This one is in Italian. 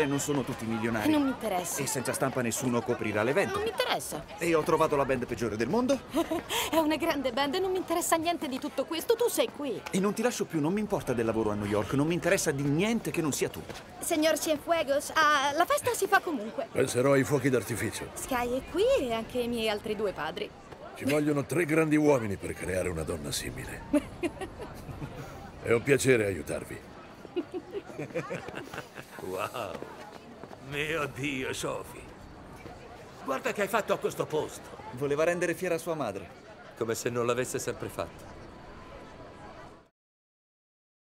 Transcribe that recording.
E non sono tutti milionari. Non mi interessa. E senza stampa nessuno coprirà l'evento. Non mi interessa. E ho trovato la band peggiore del mondo. È una grande band e non mi interessa niente di tutto questo. Tu sei qui. E non ti lascio più, non mi importa del lavoro a New York, non mi interessa di niente che non sia tu. Signor Cienfuegos, ah, la festa si fa comunque. Penserò ai fuochi d'artificio. Sky è qui e anche i miei altri due padri. Ci vogliono tre grandi uomini per creare una donna simile. È un piacere aiutarvi. Wow. Mio Dio, Sophie. Guarda che hai fatto a questo posto. Voleva rendere fiera sua madre. Come se non l'avesse sempre fatto.